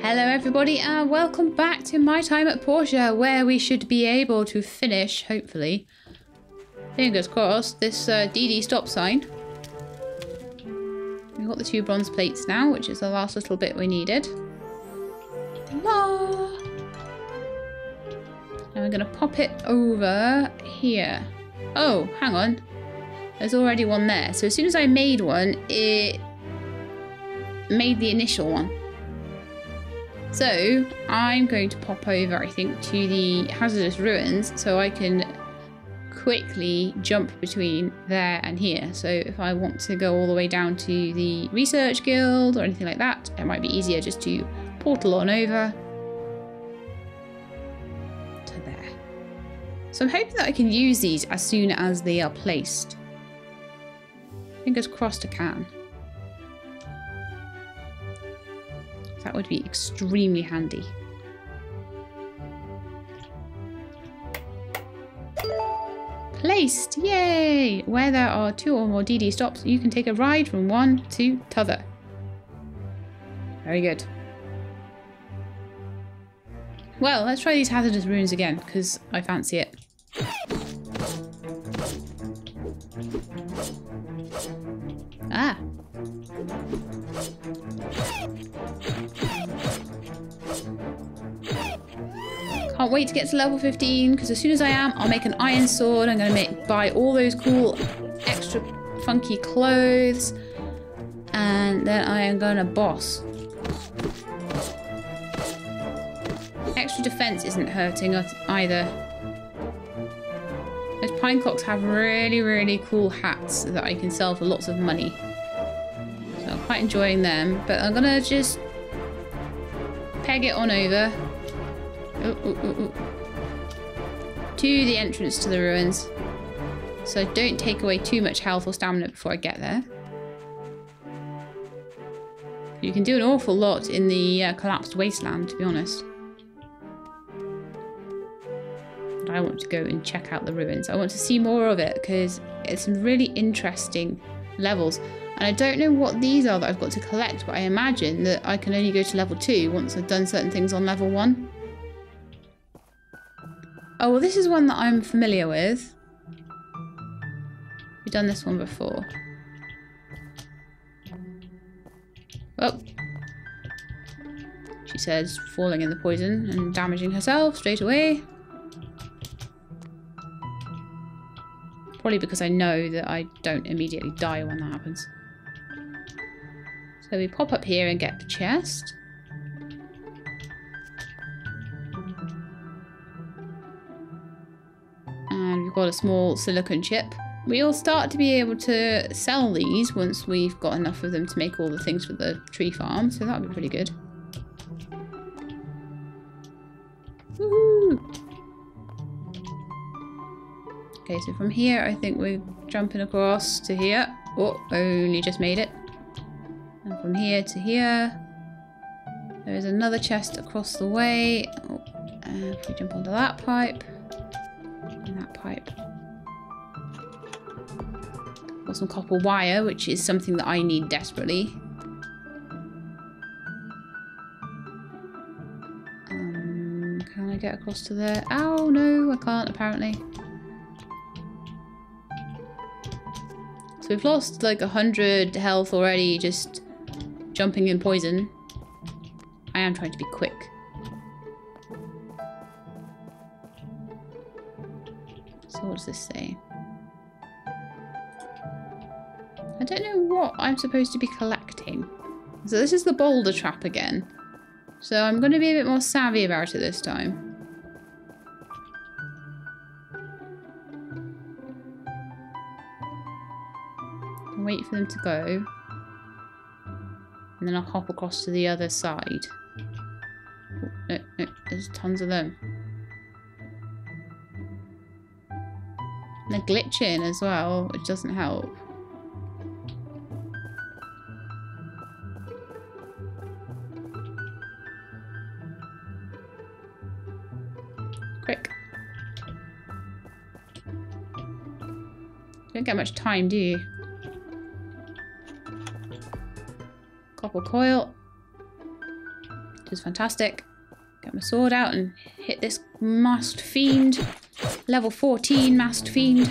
Hello everybody and welcome back to my time at Portia where we should be able to finish, hopefully, fingers crossed, this uh, Dee-Dee stop sign. We've got the two bronze plates now, which is the last little bit we needed. La! And we're going to pop it over here. Oh, hang on. There's already one there. So as soon as I made one, it made the initial one. So I'm going to pop over, I think, to the hazardous ruins so I can quickly jump between there and here. So if I want to go all the way down to the research guild or anything like that, it might be easier just to portal on over to there. So I'm hoping that I can use these as soon as they are placed. Fingers crossed I can. That would be extremely handy. Placed! Yay! Where there are two or more Dee-Dee stops, you can take a ride from one to t'other. Very good. Well, let's try these hazardous ruins again, because I fancy it. Wait to get to level 15 because as soon as I am, I'll make an iron sword. I'm going to make buy all those cool extra funky clothes. And then I am going to boss. Extra defense isn't hurting us either. Those pine clocks have really, really cool hats that I can sell for lots of money. So I'm quite enjoying them. But I'm going to just peg it on over Ooh, ooh, ooh, to the entrance to the ruins. So don't take away too much health or stamina before I get there. You can do an awful lot in the uh, collapsed wasteland, to be honest. But I want to go and check out the ruins. I want to see more of it because it's some really interesting levels. And I don't know what these are that I've got to collect, but I imagine that I can only go to level 2 once I've done certain things on level 1. Oh, well, this is one that I'm familiar with. We've done this one before. Oh. She says falling in the poison and damaging herself straight away. Probably because I know that I don't immediately die when that happens. So we pop up here and get the chest. Got a small silicon chip. We'll start to be able to sell these once we've got enough of them to make all the things for the tree farm, so that'll be pretty good. Okay, so from here I think we're jumping across to here. Oh, only just made it. And from here to here, there is another chest across the way. Oh, uh, if we jump onto that pipe, pipe. Got some copper wire, which is something that I need desperately. Um, can I get across to there? Oh, no, I can't, apparently. So we've lost like a hundred health already just jumping in poison. I am trying to be quick. So what does this say? I don't know what I'm supposed to be collecting. So this is the boulder trap again. So I'm going to be a bit more savvy about it this time. Wait for them to go. And then I'll hop across to the other side. Oh, no, no, there's tons of them. They're glitching as well, which doesn't help. Quick. Don't get much time, do you? Copper coil. which is fantastic. Get my sword out and hit this masked fiend. Level 14 masked fiend.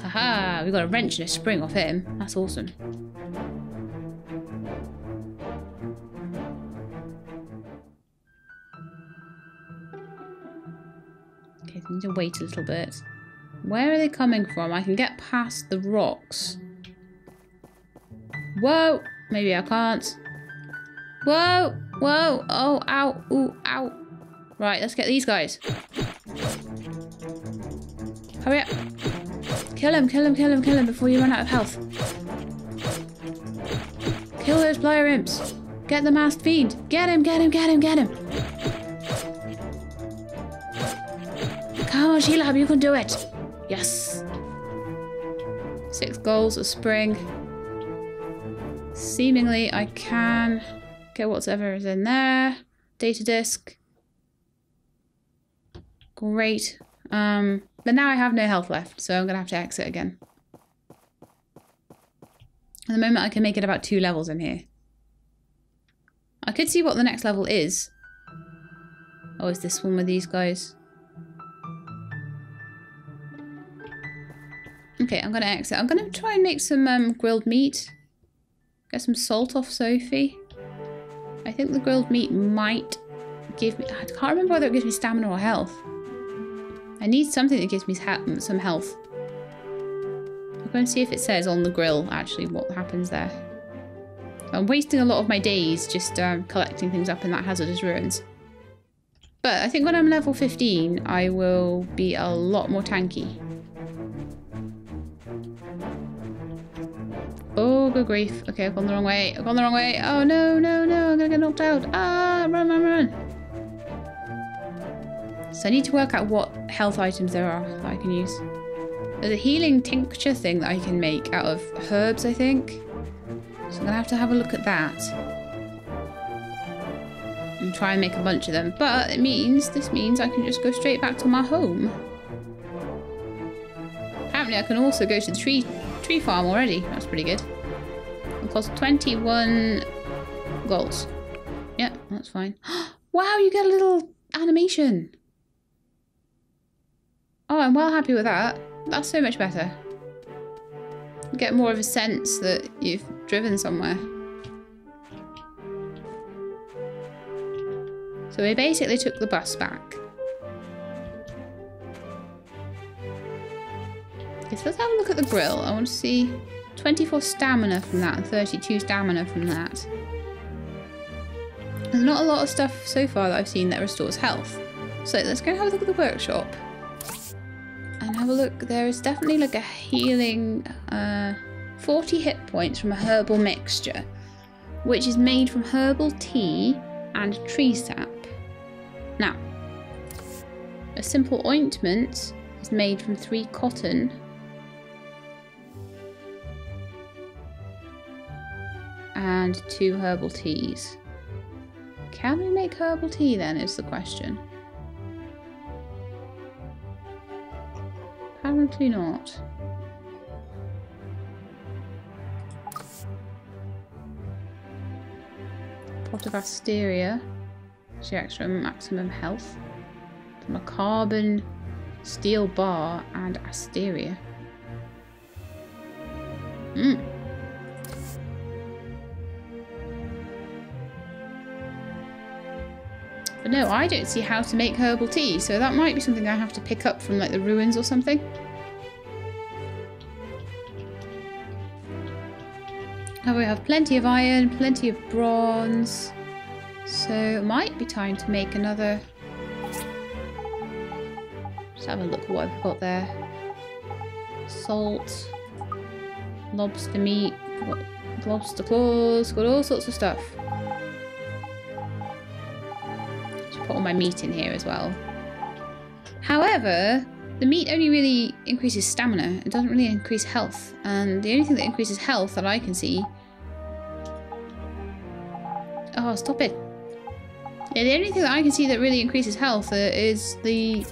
Haha, we got a wrench and a spring off him. That's awesome. Okay, so need to wait a little bit. Where are they coming from? I can get past the rocks. Whoa! Maybe I can't. Whoa! Whoa! Oh, ow! Ooh, ow! Right, let's get these guys. Hurry up! Kill him, kill him, kill him, kill him before you run out of health. Kill those player imps. Get the masked fiend. Get him, get him, get him, get him. Come on, Sheila, you can do it. Yes. Six goals of spring. Seemingly, I can get whatever is in there. Data disk. Great. Um, but now I have no health left, so I'm going to have to exit again. At the moment, I can make it about two levels in here. I could see what the next level is. Oh, is this one with these guys? Okay, I'm going to exit. I'm going to try and make some um, grilled meat. Get some salt off Sophie. I think the grilled meat might give me... I can't remember whether it gives me stamina or health. I need something that gives me some health. I'm going to see if it says on the grill, actually, what happens there. I'm wasting a lot of my days just um, collecting things up in that hazardous ruins. But I think when I'm level 15, I will be a lot more tanky. Oh, good grief. Okay, I've gone the wrong way. I've gone the wrong way. Oh, no, no, no. I'm going to get knocked out. Ah, run, run, run. So I need to work out what health items there are that I can use. There's a healing tincture thing that I can make out of herbs, I think. So I'm going to have to have a look at that. And try and make a bunch of them. But it means, this means I can just go straight back to my home. Apparently I can also go to the tree tree farm already. That's pretty good. It costs 21 golds. Yeah, that's fine. wow, you get a little animation. Oh, I'm well happy with that. That's so much better. You get more of a sense that you've driven somewhere. So we basically took the bus back. Okay, so let's have a look at the grill. I want to see 24 stamina from that and 32 stamina from that. There's not a lot of stuff so far that I've seen that restores health. So let's go and have a look at the workshop. Have a look. There is definitely like a healing... Uh, 40 hit points from a herbal mixture. Which is made from herbal tea and tree sap. Now, a simple ointment is made from three cotton and two herbal teas. Can we make herbal tea then is the question. Apparently not. Pot of Asteria. She extra maximum health. From a carbon steel bar and Asteria. Mmm. But no, I don't see how to make herbal tea, so that might be something I have to pick up from like the ruins or something. Now we have plenty of iron, plenty of bronze. So it might be time to make another... Just have a look at what I've got there. Salt. Lobster meat. Lobster claws. Got all sorts of stuff. My meat in here as well. However, the meat only really increases stamina. It doesn't really increase health. And the only thing that increases health that I can see... Oh, stop it. Yeah, the only thing that I can see that really increases health is the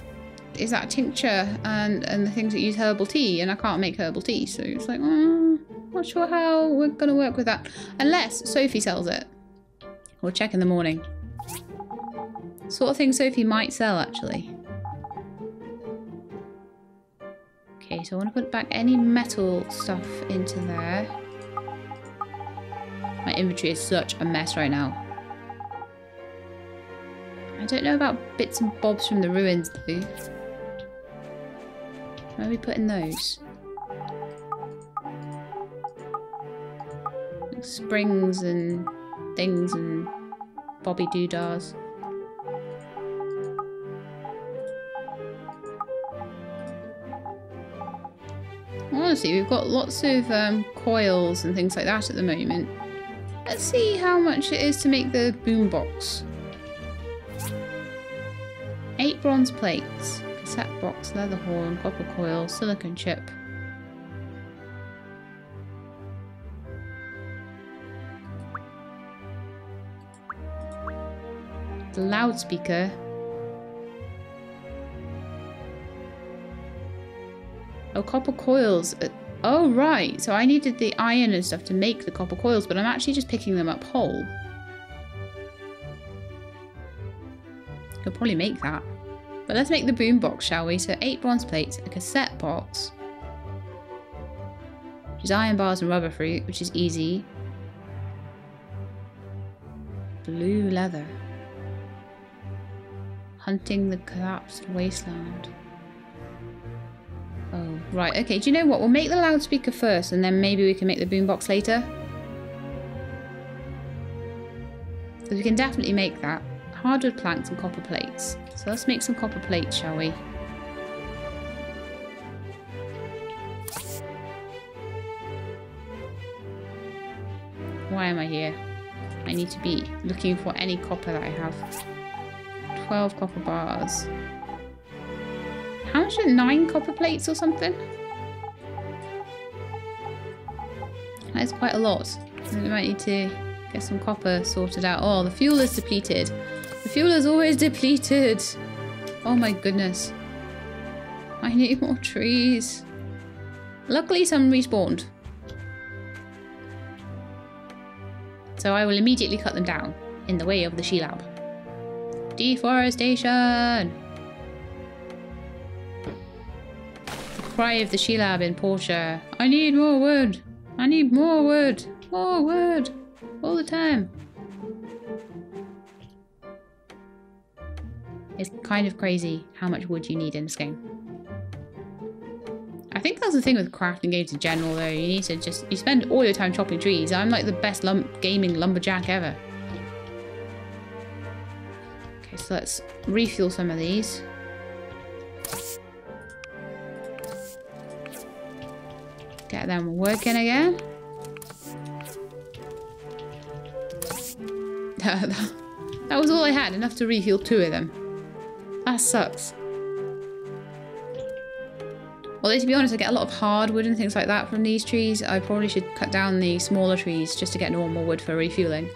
is that tincture and and the things that use herbal tea, and I can't make herbal tea, so it's like, mm, not sure how we're gonna work with that, unless Sophie sells it. We'll check in the morning. Sort of thing Sophie might sell, actually. Okay, so I want to put back any metal stuff into there. My inventory is such a mess right now. I don't know about bits and bobs from the ruins, though. Where are we putting those? springs and things and bobby doodahs. Honestly, we've got lots of um, coils and things like that at the moment. Let's see how much it is to make the boombox. Eight bronze plates, cassette box, leather horn, copper coil, silicon chip. The loudspeaker. Oh, copper coils. Uh, oh, right. So I needed the iron and stuff to make the copper coils, but I'm actually just picking them up whole. Could probably make that. But let's make the boombox, shall we? So eight bronze plates, a cassette box, which is iron bars and rubber fruit, which is easy. Blue leather. Hunting the collapsed wasteland. Right. Okay, do you know what? We'll make the loudspeaker first and then maybe we can make the boombox later. Because we can definitely make that. Hardwood planks and copper plates. So let's make some copper plates, shall we? Why am I here? I need to be looking for any copper that I have. 12 copper bars. How nine copper plates or something? That's quite a lot. We might need to get some copper sorted out. Oh, the fuel is depleted. The fuel is always depleted. Oh my goodness. I need more trees. Luckily some respawned. So I will immediately cut them down in the way of the Shelab. Deforestation! Cry of the Shelab in Portia. I need more wood! I need more wood! More wood! All the time. It's kind of crazy how much wood you need in this game. I think that's the thing with crafting games in general though. You need to just, you spend all your time chopping trees. I'm like the best lum gaming lumberjack ever. Okay, so let's refuel some of these. Get them working again. that was all I had, enough to refuel two of them. That sucks. Although to be honest, I get a lot of hardwood and things like that from these trees. I probably should cut down the smaller trees just to get normal wood for refueling.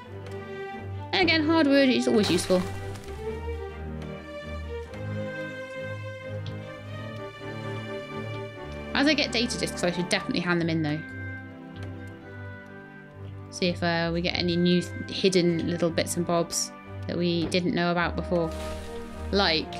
And again, hardwood is always useful. I get data discs, I should definitely hand them in though. See if uh, we get any new hidden little bits and bobs that we didn't know about before. Like,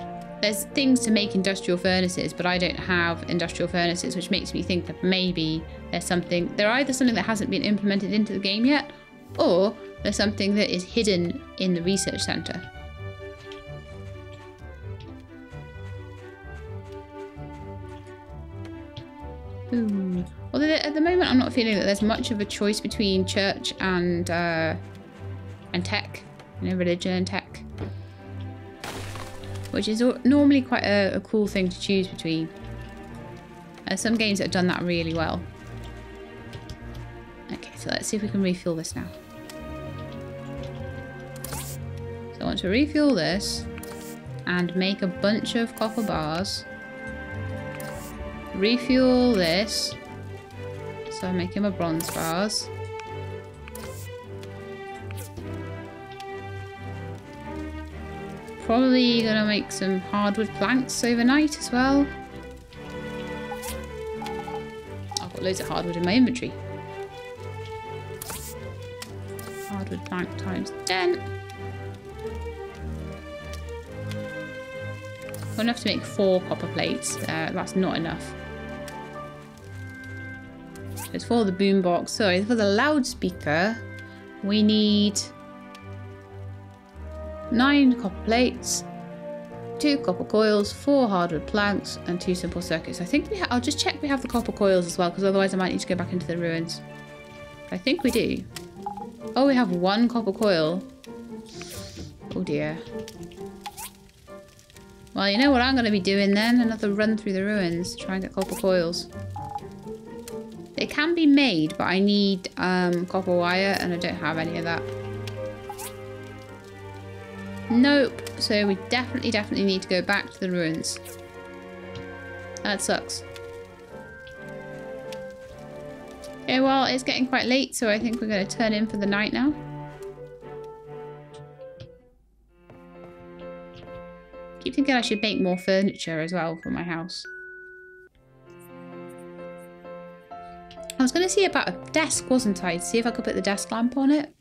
there's things to make industrial furnaces, but I don't have industrial furnaces, which makes me think that maybe there's something, they're either something that hasn't been implemented into the game yet, or there's something that is hidden in the research center. Ooh. Although at the moment I'm not feeling that there's much of a choice between church and uh, and tech, you know, religion and tech. Which is normally quite a, a cool thing to choose between. Uh, some games that have done that really well. Okay, so let's see if we can refuel this now. So I want to refuel this and make a bunch of copper bars Refuel this. So I'm making a bronze vase. Probably gonna make some hardwood planks overnight as well. I've got loads of hardwood in my inventory. Hardwood plank times 10. gonna make four copper plates. Uh, that's not enough. It's for the boombox. So for the loudspeaker, we need nine copper plates, two copper coils, four hardwood planks, and two simple circuits. I think we I'll just check we have the copper coils as well, because otherwise I might need to go back into the ruins. I think we do. Oh, we have one copper coil. Oh dear. Well, you know what I'm going to be doing then? Another run through the ruins. Try and get copper coils. They can be made, but I need um, copper wire and I don't have any of that. Nope. So we definitely, definitely need to go back to the ruins. That sucks. Okay, well, it's getting quite late, so I think we're going to turn in for the night now. keep thinking I should make more furniture as well for my house. Was going to see about a desk, wasn't I? See if I could put the desk lamp on it.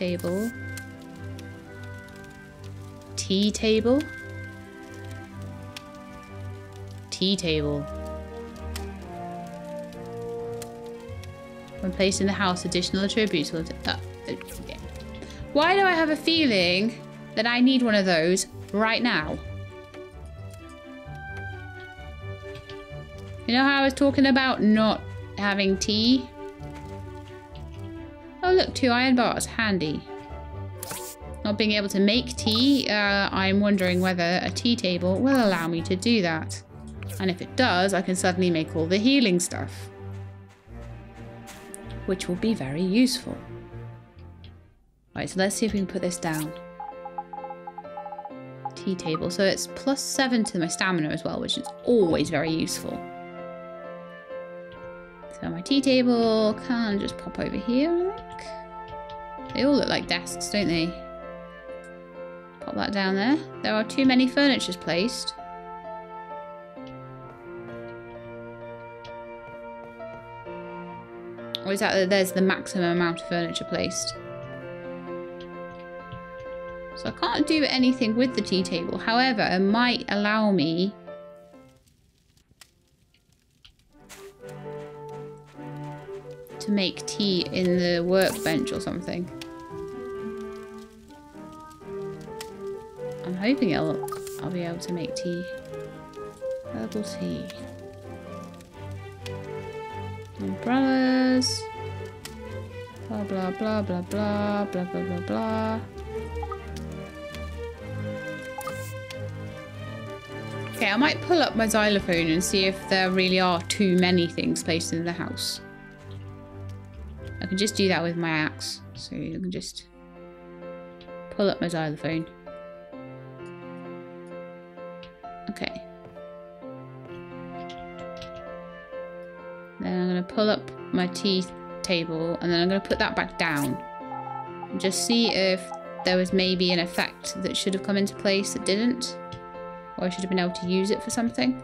Table, tea table, tea table. When placed in the house, additional attributes will... Uh. Why do I have a feeling that I need one of those right now? You know how I was talking about not having tea? Look, two iron bars, handy. Not being able to make tea, uh, I'm wondering whether a tea table will allow me to do that. And if it does, I can suddenly make all the healing stuff. Which will be very useful. Right, so let's see if we can put this down. Tea table. So it's plus seven to my stamina as well, which is always very useful. So my tea table can just pop over here. They all look like desks, don't they? Pop that down there. There are too many furnitures placed. Or is that that there's the maximum amount of furniture placed? So I can't do anything with the tea table. However, it might allow me to make tea in the workbench or something. I'm hoping I'll, I'll be able to make tea. Herbal tea. Umbrellas. Blah, blah, blah, blah, blah, blah, blah, blah, blah. Okay, I might pull up my xylophone and see if there really are too many things placed in the house. Can just do that with my axe. So I can just pull up my xylophone. Okay. Then I'm going to pull up my tea table and then I'm going to put that back down. Just see if there was maybe an effect that should have come into place that didn't. Or I should have been able to use it for something.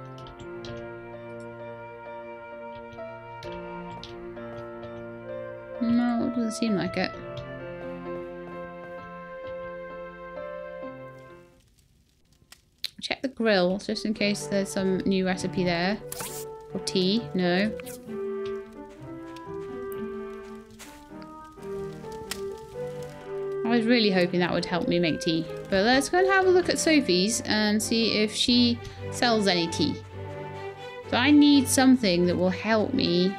Seem like it. Check the grill, just in case there's some new recipe there. For tea, no. I was really hoping that would help me make tea. But let's go and have a look at Sophie's and see if she sells any tea. So I need something that will help me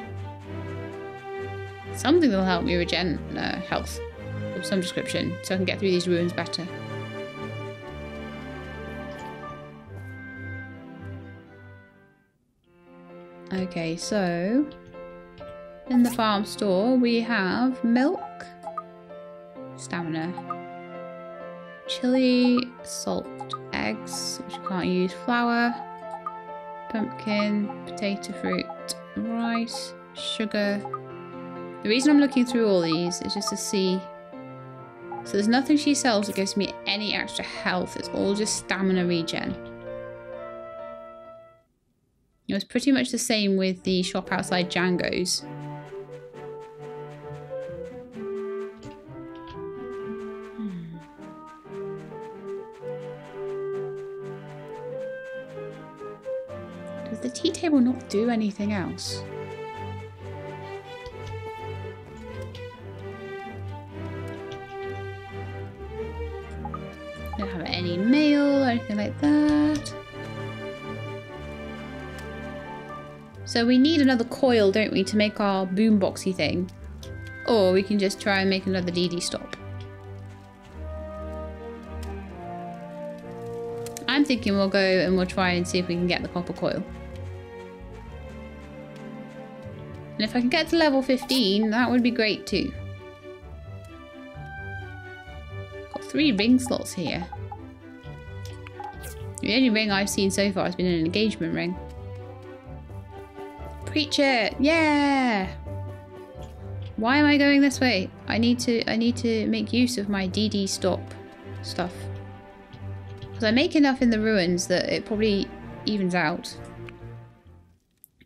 Something that'll help me regen uh, health of some description so I can get through these ruins better. Okay, so in the farm store we have milk, stamina, chili, salt, eggs, which I can't use, flour, pumpkin, potato fruit, rice, sugar. The reason I'm looking through all these is just to see. So there's nothing she sells that gives me any extra health. It's all just stamina regen. It was pretty much the same with the shop outside Django's. Hmm. Does the tea table not do anything else? So we need another coil, don't we, to make our boomboxy thing. Or we can just try and make another Dee-Dee stop. I'm thinking we'll go and we'll try and see if we can get the copper coil. And if I can get to level 15, that would be great too. Got three ring slots here. The only ring I've seen so far has been an engagement ring. It! Yeah! Why am I going this way? I need to I need to make use of my Dee-Dee stop stuff. Because I make enough in the ruins that it probably evens out.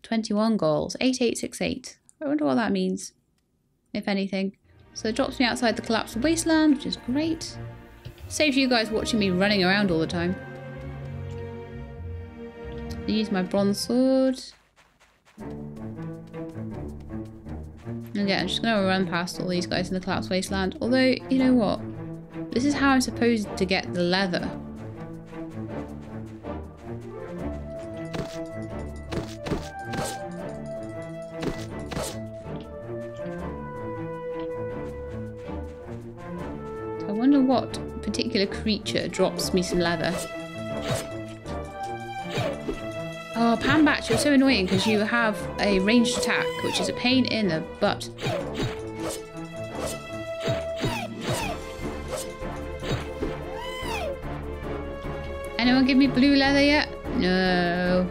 21 gols. 8868. I wonder what that means, if anything. So it drops me outside the collapsed wasteland, which is great. Saves you guys watching me running around all the time. I use my bronze sword. Okay, I'm just gonna run past all these guys in the collapsed wasteland. Although, you know what? This is how I'm supposed to get the leather. I wonder what particular creature drops me some leather. Pombat, you're so annoying because you have a ranged attack, which is a pain in the butt. Anyone give me blue leather yet? No.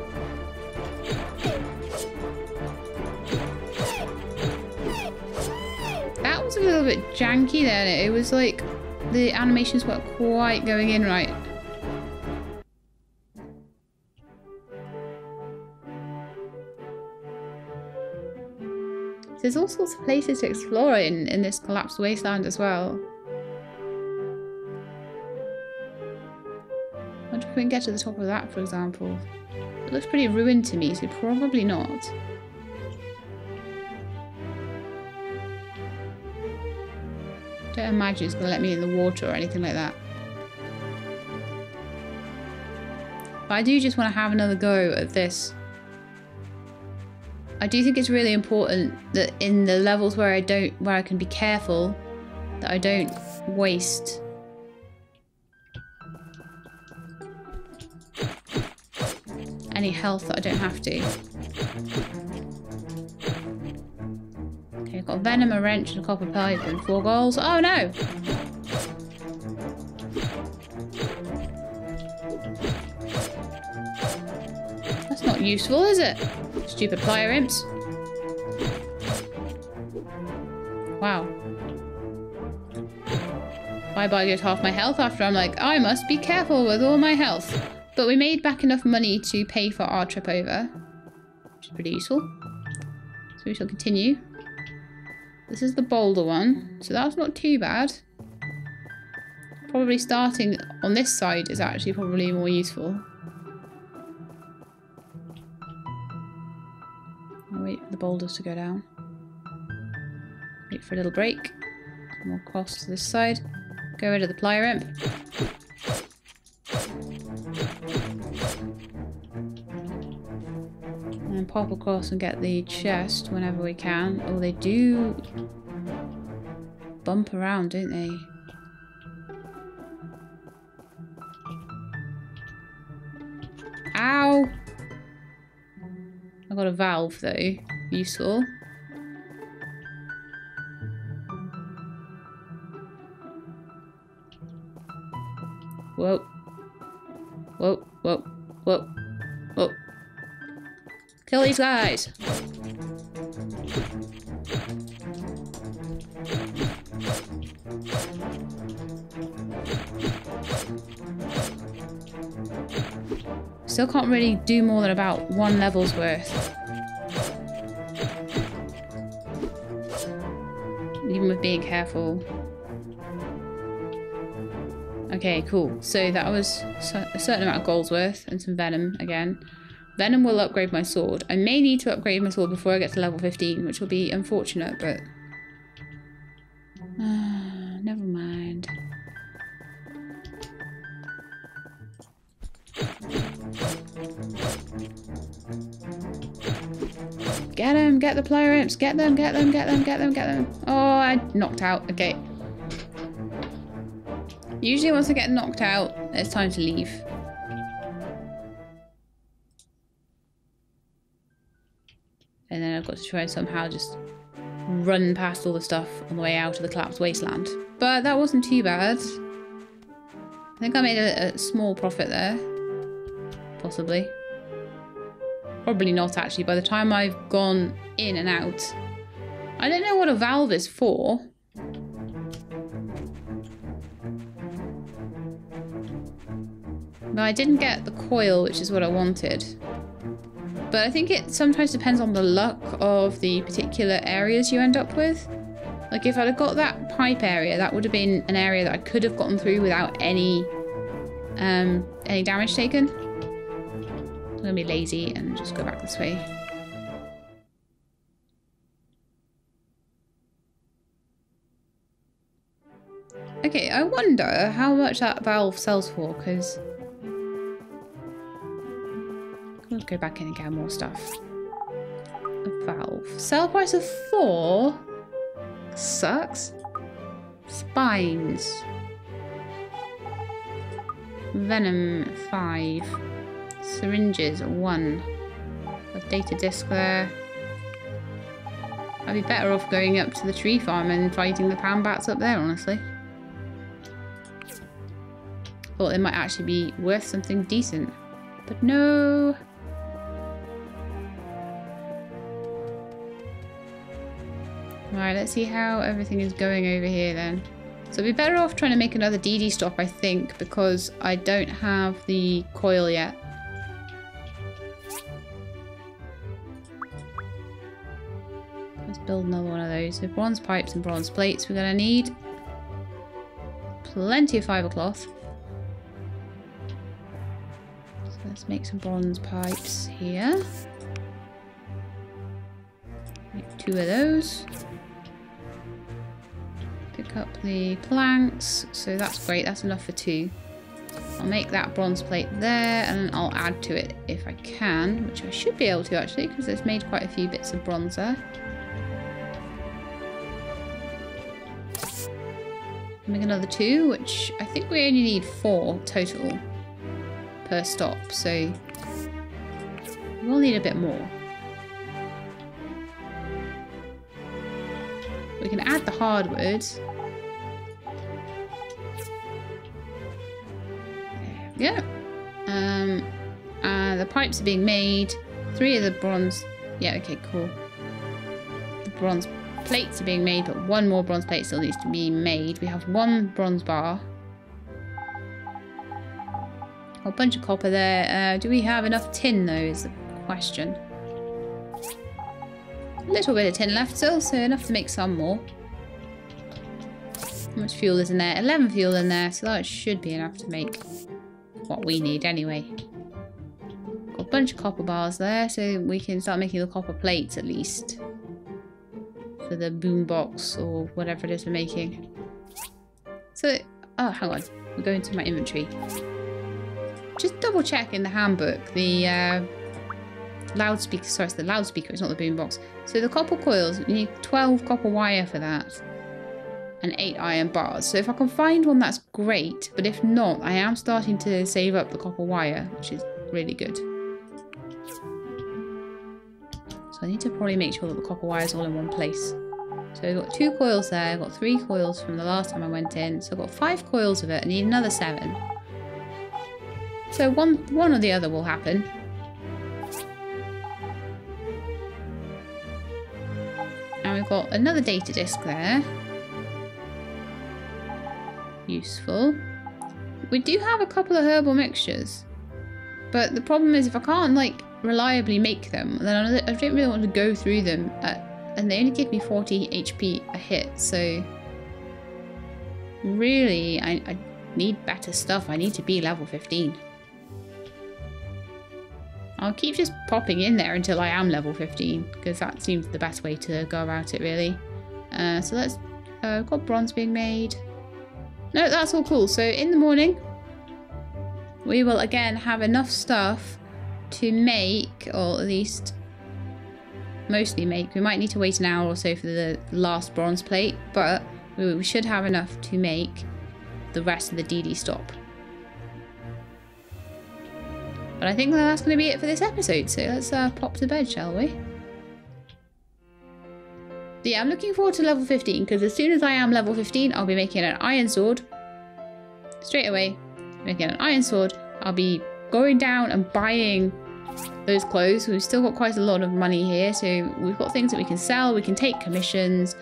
That was a little bit janky then. It was like the animations weren't quite going in right. There's all sorts of places to explore in, in this collapsed wasteland as well. I wonder if we can get to the top of that, for example. It looks pretty ruined to me, so probably not. Don't imagine it's going to let me in the water or anything like that. But I do just want to have another go at this. I do think it's really important that in the levels where I don't, where I can be careful, that I don't waste any health that I don't have to. Okay, got venom, a wrench, and a copper pipe, and four gols. Oh no! Not useful, is it? Stupid fire imps. Wow. Body goes half my health after I'm like, I must be careful with all my health. But we made back enough money to pay for our trip over, which is pretty useful. So we shall continue. This is the boulder one, so that's not too bad. Probably starting on this side is actually probably more useful. Wait for the boulders to go down. Wait for a little break. We'll cross to this side. Go rid of the plier imp. and pop across and get the chest whenever we can. Oh, they do bump around, don't they? Ow! Got a valve though. Useful. Whoa. Whoa, whoa, whoa, whoa. Kill these guys! Still can't really do more than about one level's worth. Even with being careful. Okay, cool. So that was a certain amount of gold's worth and some venom again. Venom will upgrade my sword. I may need to upgrade my sword before I get to level 15, which will be unfortunate, but... Get them, get the player imps, get them, get them, get them, get them, get them. Oh, I knocked out. Okay. Usually once I get knocked out, it's time to leave. And then I've got to try somehow just run past all the stuff on the way out of the collapsed wasteland. But that wasn't too bad. I think I made a, a small profit there. Possibly. Probably not actually. By the time I've gone in and out. I don't know what a valve is for. But I didn't get the coil, which is what I wanted. But I think it sometimes depends on the luck of the particular areas you end up with. Like if I'd have got that pipe area, that would have been an area that I could have gotten through without any um, any damage taken. I'm gonna be lazy and just go back this way. Okay, I wonder how much that valve sells for, because Let's go back in and get more stuff. A valve. Sell price of four? Sucks. Spines. Venom, five. Syringes, one. A data disc there. I'd be better off going up to the tree farm and fighting the Pombats up there, honestly. Thought it might actually be worth something decent. But no. Alright, let's see how everything is going over here then. So I'd be better off trying to make another Dee-Dee stop, I think, because I don't have the coil yet. Build another one of those. So bronze pipes and bronze plates we're going to need. Plenty of fibre cloth. So let's make some bronze pipes here. Make two of those pick up the planks. So that's great. That's enough for two. I'll make that bronze plate there and I'll add to it if I can, which I should be able to actually because it's made quite a few bits of bronze there. Make another two, which I think we only need four total per stop, so we'll need a bit more. We can add the hardwood. Yeah. Um, uh, the pipes are being made. Three of the bronze. Yeah, okay, cool. The bronze plates are being made, but one more bronze plate still needs to be made. We have one bronze bar. A bunch of copper there. Uh, do we have enough tin, though, is the question. A little bit of tin left still, so enough to make some more. How much fuel is in there? 11 fuel in there, so that should be enough to make what we need anyway. Got a bunch of copper bars there, so we can start making the copper plates at least. For the boombox or whatever it is we're making. So, oh, hang on. We're going to my inventory. Just double check in the handbook the uh, loudspeaker. Sorry, it's the loudspeaker, it's not the boombox. So the copper coils, you need 12 copper wire for that and eight iron bars. So if I can find one, that's great. But if not, I am starting to save up the copper wire, which is really good. So I need to probably make sure that the copper wire is all in one place. So I've got two coils there, I've got three coils from the last time I went in. So I've got five coils of it, I need another seven. So one, one or the other will happen. And we've got another data disk there. Useful. We do have a couple of herbal mixtures. But the problem is if I can't like reliably make them, then I don't really want to go through them. At, and they only give me 40 HP a hit, so really I, I need better stuff. I need to be level 15. I'll keep just popping in there until I am level 15 because that seems the best way to go about it really. Uh, so let's, uh, got bronze being made. No, that's all cool. So in the morning, we will again have enough stuff to make, or at least mostly make. We might need to wait an hour or so for the last bronze plate, but we should have enough to make the rest of the Dee-Dee stop. But I think that's going to be it for this episode, so let's uh, pop to bed, shall we? Yeah, I'm looking forward to level 15, because as soon as I am level 15, I'll be making an iron sword. Straight away, making an iron sword. I'll be going down and buying those clothes. We've still got quite a lot of money here, so we've got things that we can sell, we can take commissions,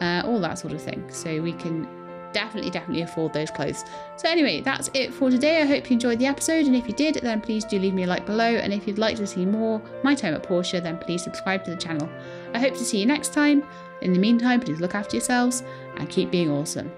uh, all that sort of thing. So we can definitely, definitely afford those clothes. So anyway, that's it for today. I hope you enjoyed the episode, and if you did, then please do leave me a like below. And if you'd like to see more My Time at Portia, then please subscribe to the channel. I hope to see you next time. In the meantime, please look after yourselves and keep being awesome.